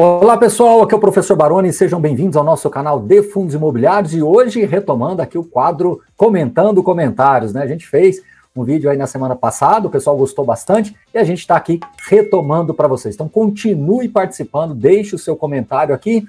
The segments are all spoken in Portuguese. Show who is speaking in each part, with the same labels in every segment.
Speaker 1: Olá pessoal, aqui é o professor Baroni, sejam bem-vindos ao nosso canal de Fundos Imobiliários e hoje retomando aqui o quadro Comentando Comentários, né? A gente fez um vídeo aí na semana passada, o pessoal gostou bastante e a gente está aqui retomando para vocês. Então continue participando, deixe o seu comentário aqui,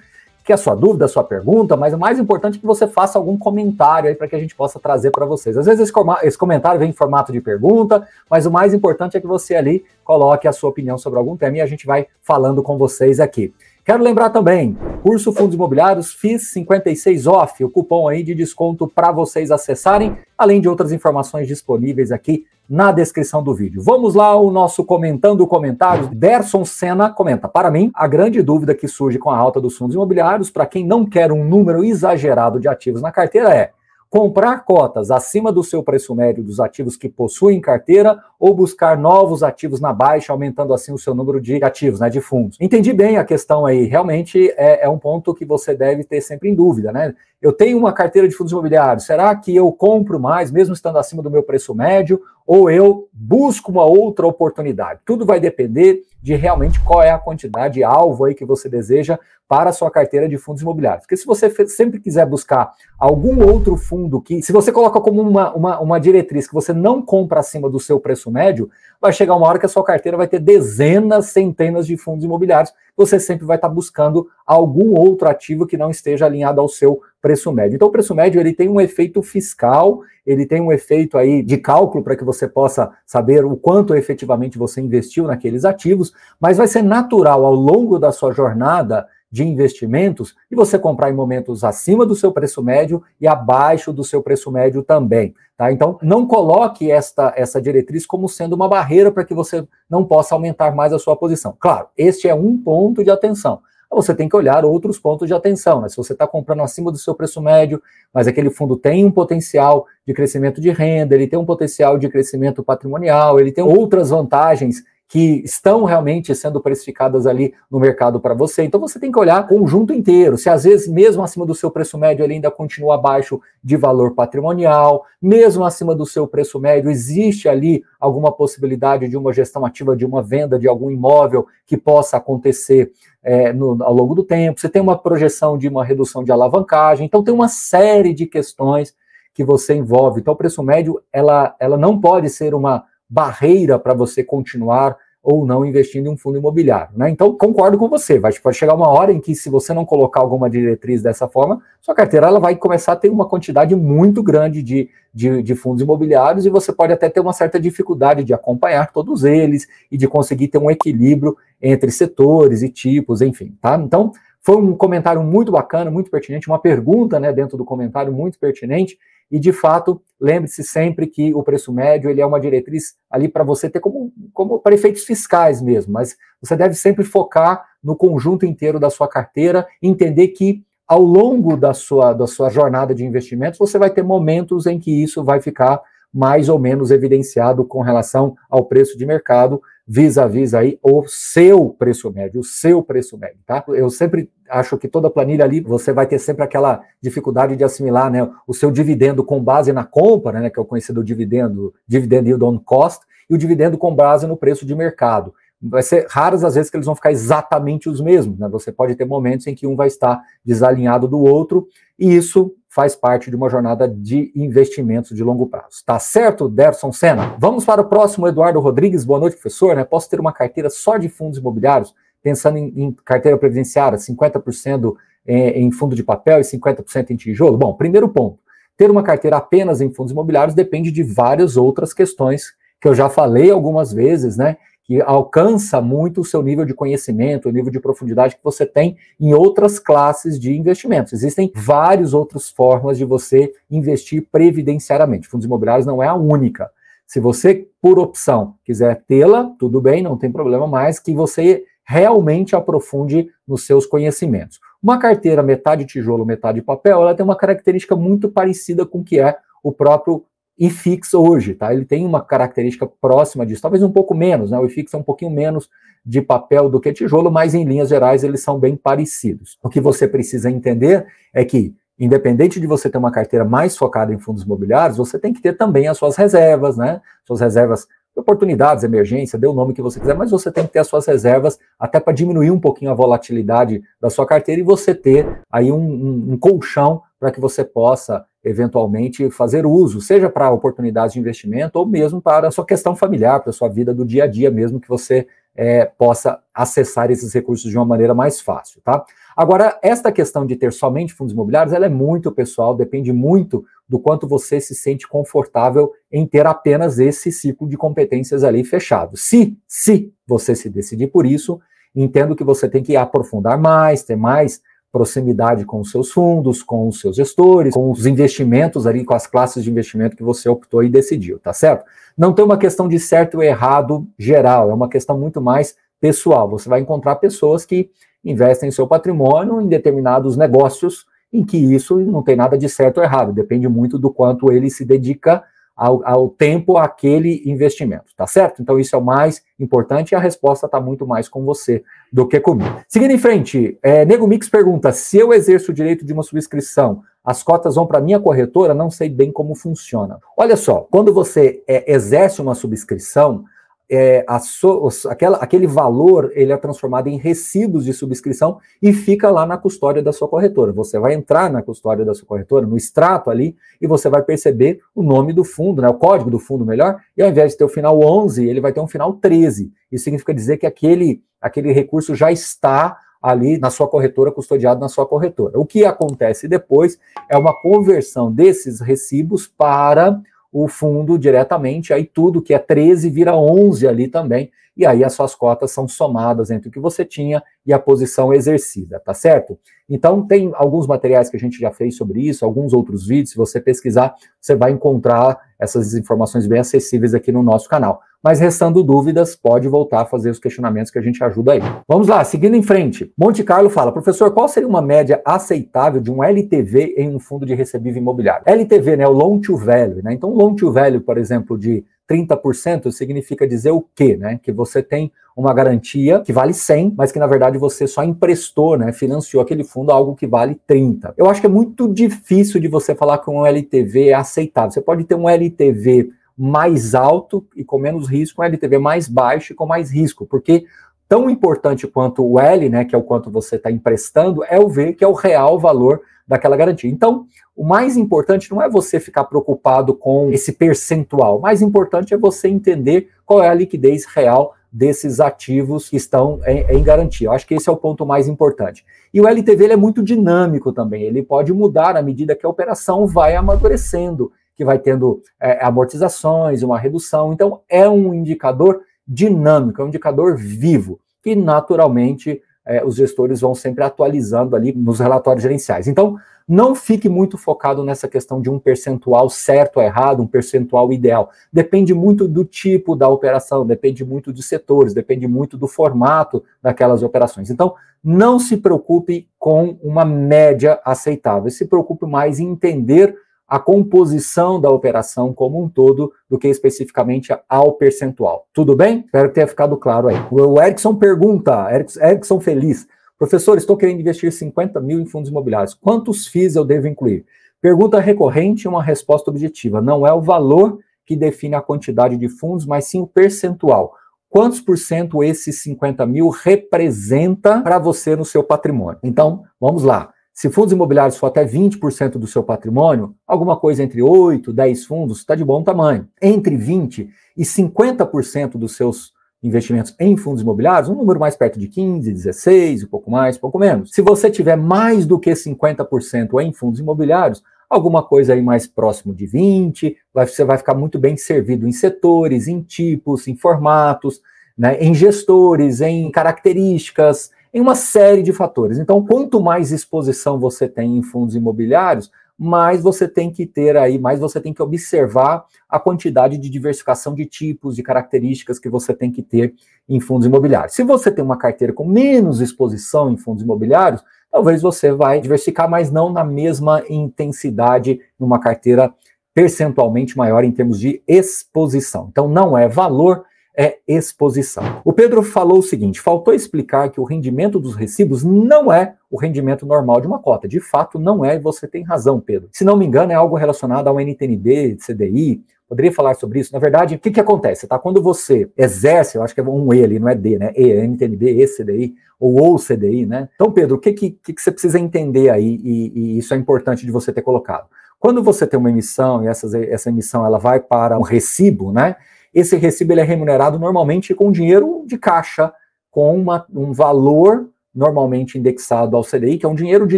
Speaker 1: que é a sua dúvida, a sua pergunta, mas o mais importante é que você faça algum comentário aí para que a gente possa trazer para vocês. Às vezes esse, esse, comentário vem em formato de pergunta, mas o mais importante é que você ali coloque a sua opinião sobre algum tema e a gente vai falando com vocês aqui. Quero lembrar também, curso Fundos Imobiliários FIS 56 off, o cupom aí de desconto para vocês acessarem, além de outras informações disponíveis aqui na descrição do vídeo. Vamos lá, o nosso comentando comentários. Derson Senna comenta: Para mim, a grande dúvida que surge com a alta dos fundos imobiliários, para quem não quer um número exagerado de ativos na carteira, é comprar cotas acima do seu preço médio dos ativos que possuem carteira ou buscar novos ativos na baixa, aumentando assim o seu número de ativos, né, de fundos. Entendi bem a questão aí, realmente é, é um ponto que você deve ter sempre em dúvida, né? Eu tenho uma carteira de fundos imobiliários, será que eu compro mais, mesmo estando acima do meu preço médio, ou eu busco uma outra oportunidade? Tudo vai depender de realmente qual é a quantidade alvo aí que você deseja para a sua carteira de fundos imobiliários. Porque se você sempre quiser buscar algum outro fundo que, se você coloca como uma, uma, uma diretriz que você não compra acima do seu preço médio, vai chegar uma hora que a sua carteira vai ter dezenas, centenas de fundos imobiliários. Você sempre vai estar buscando algum outro ativo que não esteja alinhado ao seu preço médio. Então, o preço médio ele tem um efeito fiscal, ele tem um efeito aí de cálculo para que você possa saber o quanto efetivamente você investiu naqueles ativos, mas vai ser natural ao longo da sua jornada de investimentos e você comprar em momentos acima do seu preço médio e abaixo do seu preço médio também. Tá? Então, não coloque esta, essa diretriz como sendo uma barreira para que você não possa aumentar mais a sua posição. Claro, este é um ponto de atenção. Você tem que olhar outros pontos de atenção. Né? Se você está comprando acima do seu preço médio, mas aquele fundo tem um potencial de crescimento de renda, ele tem um potencial de crescimento patrimonial, ele tem outras vantagens que estão realmente sendo precificadas ali no mercado para você. Então você tem que olhar o conjunto inteiro. Se às vezes, mesmo acima do seu preço médio, ele ainda continua abaixo de valor patrimonial, mesmo acima do seu preço médio, existe ali alguma possibilidade de uma gestão ativa, de uma venda de algum imóvel que possa acontecer é, no, ao longo do tempo. Você tem uma projeção de uma redução de alavancagem. Então tem uma série de questões que você envolve. Então, o preço médio, ela, ela não pode ser uma barreira para você continuar ou não investindo em um fundo imobiliário. Né? Então, concordo com você, vai, chegar uma hora em que, se você não colocar alguma diretriz dessa forma, sua carteira ela vai começar a ter uma quantidade muito grande de, de, de, fundos imobiliários e você pode até ter uma certa dificuldade de acompanhar todos eles e de conseguir ter um equilíbrio entre setores e tipos, enfim. Tá? Então, foi um comentário muito bacana, muito pertinente, uma pergunta né, dentro do comentário muito pertinente. E, de fato, lembre-se sempre que o preço médio ele é uma diretriz ali para você ter como, como para efeitos fiscais mesmo, mas você deve sempre focar no conjunto inteiro da sua carteira, entender que ao longo da sua, da sua jornada de investimentos, você vai ter momentos em que isso vai ficar mais ou menos evidenciado com relação ao preço de mercado, vis-a-vis aí o seu preço médio, o seu preço médio, tá? Eu sempre acho que toda planilha ali você vai ter sempre aquela dificuldade de assimilar, né, o seu dividendo com base na compra, né, que é o conhecido dividendo, dividend yield on cost, e o dividendo com base no preço de mercado. Vai ser raras as vezes que eles vão ficar exatamente os mesmos, né? Você pode ter momentos em que um vai estar desalinhado do outro, e isso faz parte de uma jornada de investimentos de longo prazo. Tá certo, Derson Senna? Vamos para o próximo, Eduardo Rodrigues. Boa noite, professor. Né? Posso ter uma carteira só de fundos imobiliários, pensando em, em carteira previdenciária, 50% em, em fundo de papel e 50% em tijolo? Bom, primeiro ponto. Ter uma carteira apenas em fundos imobiliários depende de várias outras questões que eu já falei algumas vezes, né? Que alcança muito o seu nível de conhecimento, o nível de profundidade que você tem em outras classes de investimentos. Existem várias outras formas de você investir previdenciariamente. Fundos imobiliários não é a única. Se você, por opção, quiser tê-la, tudo bem, não tem problema mais, que você realmente aprofunde nos seus conhecimentos. Uma carteira metade tijolo, metade papel, ela tem uma característica muito parecida com o que é o próprio IFIX hoje, tá? Ele tem uma característica próxima disso, talvez um pouco menos, né? O IFIX é um pouquinho menos de papel do que tijolo, mas em linhas gerais eles são bem parecidos. O que você precisa entender é que, independente de você ter uma carteira mais focada em fundos imobiliários, você tem que ter também as suas reservas, né? Suas reservas oportunidades, emergência, dê o nome que você quiser, mas você tem que ter as suas reservas até para diminuir um pouquinho a volatilidade da sua carteira e você ter aí um, um, um colchão para que você possa eventualmente fazer uso, seja para oportunidades de investimento ou mesmo para a sua questão familiar, para a sua vida do dia a dia mesmo, que você é, possa acessar esses recursos de uma maneira mais fácil, tá? Agora, esta questão de ter somente fundos imobiliários, ela é muito pessoal, depende muito do quanto você se sente confortável em ter apenas esse ciclo de competências ali fechado. Se, se você se decidir por isso, entendo que você tem que aprofundar mais, ter mais proximidade com os seus fundos, com os seus gestores, com os investimentos ali, com as classes de investimento que você optou e decidiu, tá certo? Não tem uma questão de certo ou errado geral, é uma questão muito mais pessoal. Você vai encontrar pessoas que investem seu patrimônio em determinados negócios em que isso não tem nada de certo ou errado, depende muito do quanto ele se dedica ao, ao tempo aquele investimento, tá certo? Então isso é o mais importante e a resposta está muito mais com você do que comigo. Seguindo em frente, é, Nego Mix pergunta: se eu exerço o direito de uma subscrição, as cotas vão para minha corretora? Não sei bem como funciona. Olha só, quando você é, exerce uma subscrição, é, so, aquela, aquele valor ele é transformado em recibos de subscrição e fica lá na custódia da sua corretora. Você vai entrar na custódia da sua corretora, no extrato ali, e você vai perceber o nome do fundo, né, o código do fundo melhor, e ao invés de ter o final 11, ele vai ter um final 13. Isso significa dizer que aquele, aquele recurso já está ali na sua corretora, custodiado na sua corretora. O que acontece depois é uma conversão desses recibos para o fundo diretamente, aí tudo que é 13 vira 11 ali também, e aí as suas cotas são somadas entre o que você tinha e a posição exercida, tá certo? Então tem alguns materiais que a gente já fez sobre isso, alguns outros vídeos, se você pesquisar, você vai encontrar essas informações bem acessíveis aqui no nosso canal. Mas restando dúvidas, pode voltar a fazer os questionamentos que a gente ajuda aí. Vamos lá, seguindo em frente. Monte Carlo fala, professor, qual seria uma média aceitável de um LTV em um fundo de recebível imobiliário? LTV, né, o Loan to Value, né? Então, Loan to Value, por exemplo, de 30% significa dizer o quê, né? Que você tem uma garantia que vale 100, mas que na verdade você só emprestou, né? Financiou aquele fundo algo que vale 30. Eu acho que é muito difícil de você falar que um LTV é aceitável. Você pode ter um LTV mais alto e com menos risco, um LTV mais baixo e com mais risco, porque tão importante quanto o L, né, que é o quanto você está emprestando, é o V, que é o real valor daquela garantia. Então, o mais importante não é você ficar preocupado com esse percentual, o mais importante é você entender qual é a liquidez real desses ativos que estão em, em, garantia. Eu acho que esse é o ponto mais importante. E o LTV é muito dinâmico também, ele pode mudar à medida que a operação vai amadurecendo que vai tendo é, amortizações, uma redução. Então, é um indicador dinâmico, é um indicador vivo, que naturalmente é, os gestores vão sempre atualizando ali nos relatórios gerenciais. Então, não fique muito focado nessa questão de um percentual certo ou errado, um percentual ideal. Depende muito do tipo da operação, depende muito de setores, depende muito do formato daquelas operações. Então, não se preocupe com uma média aceitável, se preocupe mais em entender a composição da operação como um todo do que especificamente ao percentual. Tudo bem? Espero que tenha ficado claro aí. O Erickson pergunta, Erickson Feliz, professor, estou querendo investir 50 mil em fundos imobiliários. Quantos FIIs eu devo incluir? Pergunta recorrente e uma resposta objetiva. Não é o valor que define a quantidade de fundos, mas sim o percentual. Quantos por cento esses 50 mil representa para você no seu patrimônio? Então, vamos lá. Se fundos imobiliários for até 20% do seu patrimônio, alguma coisa entre 8, 10 fundos está de bom tamanho. Entre 20 e 50% dos seus investimentos em fundos imobiliários, um número mais perto de 15, 16, um pouco mais, um pouco menos. Se você tiver mais do que 50% em fundos imobiliários, alguma coisa aí mais próximo de 20, você vai ficar muito bem servido em setores, em tipos, em formatos, né, em gestores, em características, em uma série de fatores. Então, quanto mais exposição você tem em fundos imobiliários, mais você tem que ter aí, mais você tem que observar a quantidade de diversificação de tipos, de características que você tem que ter em fundos imobiliários. Se você tem uma carteira com menos exposição em fundos imobiliários, talvez você vai diversificar, mas não na mesma intensidade numa carteira percentualmente maior em termos de exposição. Então, não é valor, é exposição. O Pedro falou o seguinte: faltou explicar que o rendimento dos recibos não é o rendimento normal de uma cota. De fato, não é, e você tem razão, Pedro. Se não me engano, é algo relacionado ao NTNB, CDI, Poderia falar sobre isso? Na verdade, o que, que acontece? Tá? Quando você exerce, eu acho que é um E ali, não é D, né? E, NTNB, E, CDI, ou ou CDI, né? Então, Pedro, o que, que, que você precisa entender aí, e, e, isso é importante de você ter colocado? Quando você tem uma emissão, e essa, essa emissão ela vai para um recibo, né? Esse recibo ele é remunerado normalmente com dinheiro de caixa, com uma, um valor normalmente indexado ao CDI, que é um dinheiro de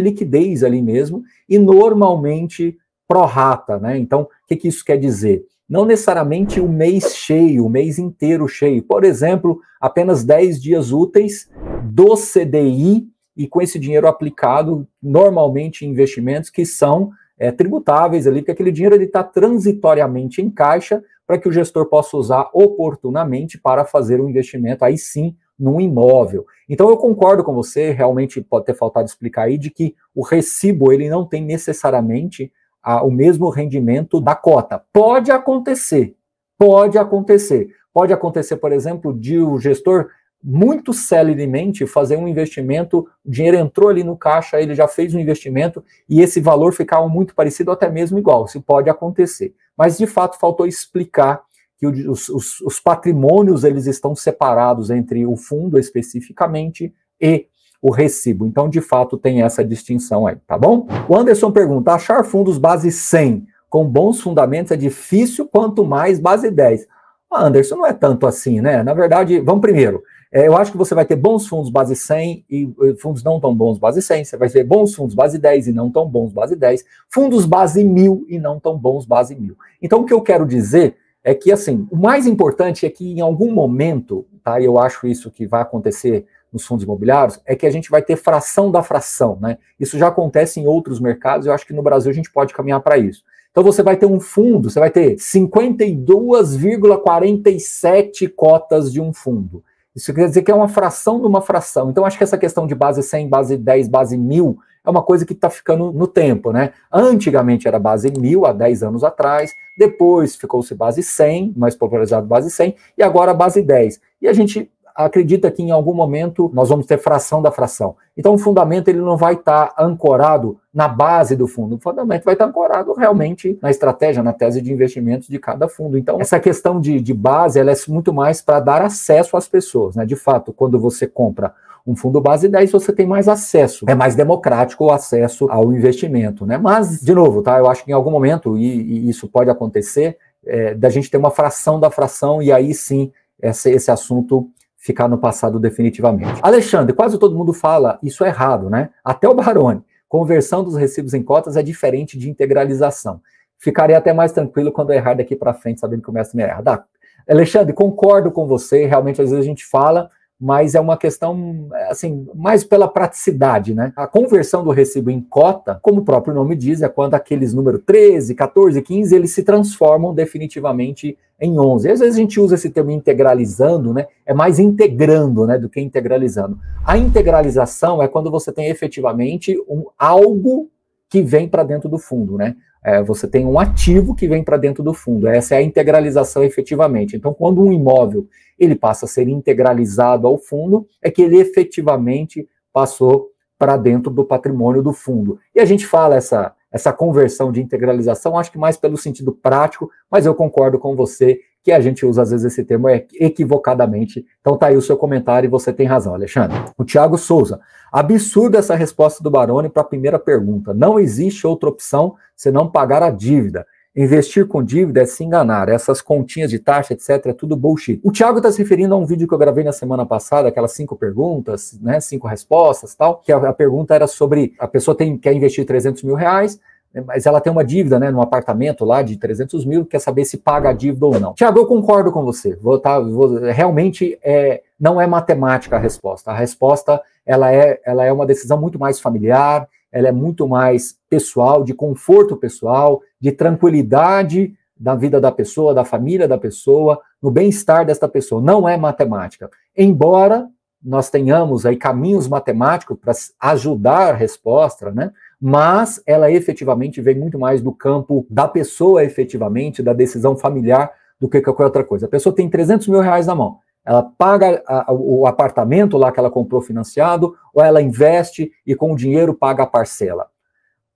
Speaker 1: liquidez ali mesmo, e normalmente prorata, né? Então, o que, que isso quer dizer? Não necessariamente o mês cheio, o mês inteiro cheio. Por exemplo, apenas 10 dias úteis do CDI e com esse dinheiro aplicado normalmente em investimentos que são é, tributáveis ali, porque aquele dinheiro está transitoriamente em caixa para que o gestor possa usar oportunamente para fazer um investimento, aí sim, num imóvel. Então eu concordo com você, realmente pode ter faltado explicar aí, de que o recibo ele não tem necessariamente a, o mesmo rendimento da cota. Pode acontecer, pode acontecer. Pode acontecer, por exemplo, de o gestor muito celeremente fazer um investimento, o dinheiro entrou ali no caixa, ele já fez um investimento e esse valor ficar muito parecido, até mesmo igual. Isso pode acontecer. Mas de fato faltou explicar que os, os, os patrimônios eles estão separados entre o fundo especificamente e o recibo. Então, de fato, tem essa distinção aí, tá bom? O Anderson pergunta: achar fundos base 100 com bons fundamentos é difícil, quanto mais base 10. Ah, Anderson, não é tanto assim, né? Na verdade, vamos primeiro. É, eu acho que você vai ter bons fundos base 100 e fundos não tão bons base 100. Você vai ter bons fundos base 10 e não tão bons base 10. Fundos base 1000 e não tão bons base 1000. Então, o que eu quero dizer é que, assim, o mais importante é que em algum momento, tá? E eu acho isso que vai acontecer nos fundos imobiliários, é que a gente vai ter fração da fração, né? Isso já acontece em outros mercados, eu acho que no Brasil a gente pode caminhar para isso. Então você vai ter um fundo, você vai ter 52,47 cotas de um fundo. Isso quer dizer que é uma fração de uma fração. Então acho que essa questão de base 100, base 10, base 1000 é uma coisa que está ficando no tempo, né? Antigamente era base 1000, há 10 anos atrás, depois ficou-se base 100, mais popularizado base 100, e agora base 10. E a gente acredita que em algum momento nós vamos ter fração da fração. Então o fundamento ele não vai estar tá ancorado na base do fundo, o fundamento vai estar tá ancorado realmente na estratégia, na tese de investimentos de cada fundo. Então essa questão de, de base ela é muito mais para dar acesso às pessoas, né? De fato, quando você compra um fundo base 10, você tem mais acesso, é mais democrático o acesso ao investimento, né? Mas, de novo, tá? Eu acho que em algum momento, e, e isso pode acontecer, é, da gente ter uma fração da fração, e aí sim esse, esse assunto ficar no passado definitivamente. Alexandre, quase todo mundo fala isso é errado, né? Até o Baroni. Conversão dos recibos em cotas é diferente de integralização. Ficaria até mais tranquilo quando eu errar daqui para frente, sabendo que o mestre me erra. Alexandre, concordo com você. Realmente, às vezes a gente fala, mas é uma questão, assim, mais pela praticidade, né? A conversão do recibo em cota, como o próprio nome diz, é quando aqueles números 13, 14, 15, eles se transformam definitivamente em 11. Às vezes a gente usa esse termo integralizando, né? É mais integrando, né, do que integralizando. A integralização é quando você tem efetivamente um algo que vem para dentro do fundo, né? É, você tem um ativo que vem para dentro do fundo. Essa é a integralização efetivamente. Então, quando um imóvel ele passa a ser integralizado ao fundo, é que ele efetivamente passou para dentro do patrimônio do fundo. E a gente fala essa, essa conversão de integralização, acho que mais pelo sentido prático, mas eu concordo com você que a gente usa às vezes esse termo equivocadamente. Então tá aí o seu comentário e você tem razão, Alexandre. O Tiago Souza. Absurda essa resposta do Baroni para a primeira pergunta. Não existe outra opção senão pagar a dívida. Investir com dívida é se enganar. Essas continhas de taxa, etc., é tudo bullshit. O Thiago está se referindo a um vídeo que eu gravei na semana passada, aquelas cinco perguntas, né? Cinco respostas tal. Que a, a pergunta era sobre a pessoa tem, quer investir 300 mil reais, mas ela tem uma dívida, né, num apartamento lá de 300 mil, quer saber se paga a dívida ou não. Tiago, eu concordo com você. Vou, tá, vou, realmente é, não é matemática a resposta. A resposta ela é, ela é uma decisão muito mais familiar, ela é muito mais pessoal, de conforto pessoal, de tranquilidade da vida da pessoa, da família da pessoa, no bem-estar desta pessoa. Não é matemática. Embora nós tenhamos aí caminhos matemáticos para ajudar a resposta, né? Mas ela efetivamente vem muito mais do campo da pessoa, efetivamente, da decisão familiar, do que qualquer outra coisa. A pessoa tem 300 mil reais na mão, ela paga a, o apartamento lá que ela comprou financiado, ou ela investe e com o dinheiro paga a parcela.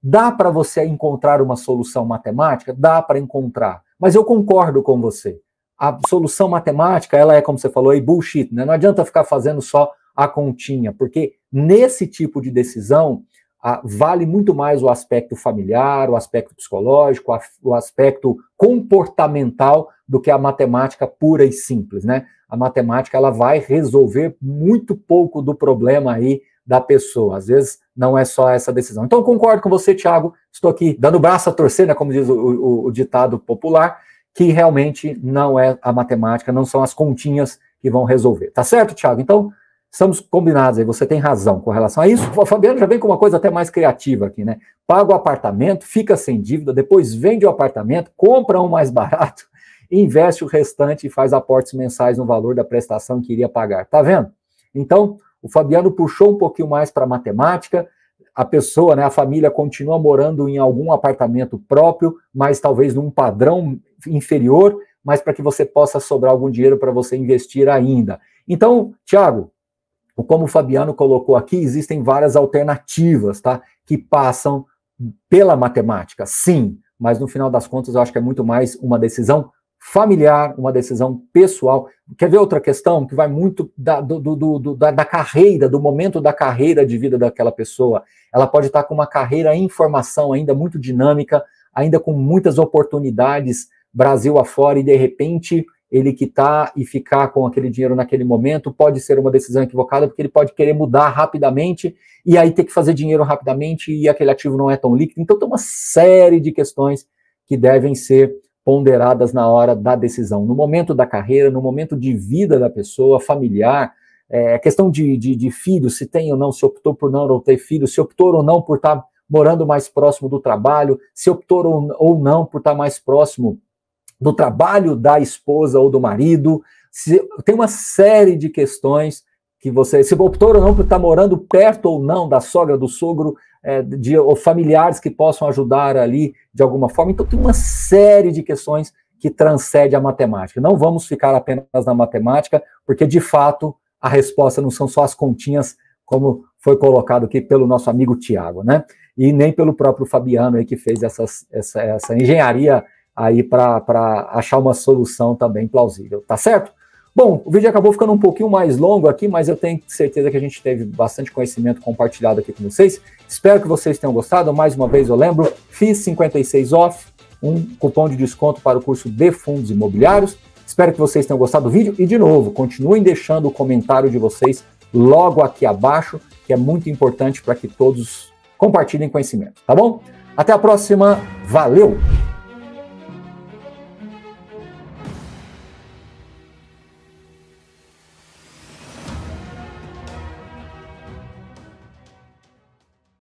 Speaker 1: Dá para você encontrar uma solução matemática? Dá para encontrar. Mas eu concordo com você. A solução matemática, ela é, como você falou aí, bullshit, né? Não adianta ficar fazendo só a continha, porque nesse tipo de decisão, vale muito mais o aspecto familiar, o aspecto psicológico, o aspecto comportamental do que a matemática pura e simples, né? A matemática ela vai resolver muito pouco do problema aí da pessoa. Às vezes não é só essa decisão. Então concordo com você, Thiago. Estou aqui dando braço a torcer, né, como diz o, o, o ditado popular, que realmente não é a matemática, não são as continhas que vão resolver. Tá certo, Thiago? Então Estamos combinados aí, você tem razão com relação a isso. O Fabiano já vem com uma coisa até mais criativa aqui, né? Paga o apartamento, fica sem dívida, depois vende o apartamento, compra um mais barato, investe o restante e faz aportes mensais no valor da prestação que iria pagar. Tá vendo? Então, o Fabiano puxou um pouquinho mais para matemática, a pessoa, né, a família continua morando em algum apartamento próprio, mas talvez num padrão inferior, mas para que você possa sobrar algum dinheiro para você investir ainda. Então, Tiago, como o Fabiano colocou aqui, existem várias alternativas, tá? Que passam pela matemática, sim, mas no final das contas eu acho que é muito mais uma decisão familiar, uma decisão pessoal. Quer ver outra questão que vai muito da, do, do, do, da, da, carreira, do momento da carreira de vida daquela pessoa? Ela pode estar com uma carreira em formação ainda muito dinâmica, ainda com muitas oportunidades Brasil afora, e de repente ele quitar e ficar com aquele dinheiro naquele momento pode ser uma decisão equivocada, porque ele pode querer mudar rapidamente e aí ter que fazer dinheiro rapidamente e aquele ativo não é tão líquido. Então, tem uma série de questões que devem ser ponderadas na hora da decisão, no momento da carreira, no momento de vida da pessoa, familiar, é, questão de, de, de filho, se tem ou não, se optou por não ter filho, se optou ou não por estar morando mais próximo do trabalho, se optou ou, ou não por estar mais próximo do trabalho da esposa ou do marido. Se, tem uma série de questões que você, se optou ou não por estar morando perto ou não da sogra, do sogro, é, de, ou familiares que possam ajudar ali de alguma forma. Então, tem uma série de questões que transcende a matemática. Não vamos ficar apenas na matemática, porque de fato a resposta não são só as continhas, como foi colocado aqui pelo nosso amigo Tiago, né? E nem pelo próprio Fabiano aí que fez essas, essa, essa engenharia aí para achar uma solução também plausível, tá certo? Bom, o vídeo acabou ficando um pouquinho mais longo aqui, mas eu tenho certeza que a gente teve bastante conhecimento compartilhado aqui com vocês. Espero que vocês tenham gostado. Mais uma vez eu lembro, fiz 56 off, um cupom de desconto para o curso de fundos imobiliários. Espero que vocês tenham gostado do vídeo e de novo, continuem deixando o comentário de vocês logo aqui abaixo, que é muito importante para que todos compartilhem conhecimento, tá bom? Até a próxima, valeu!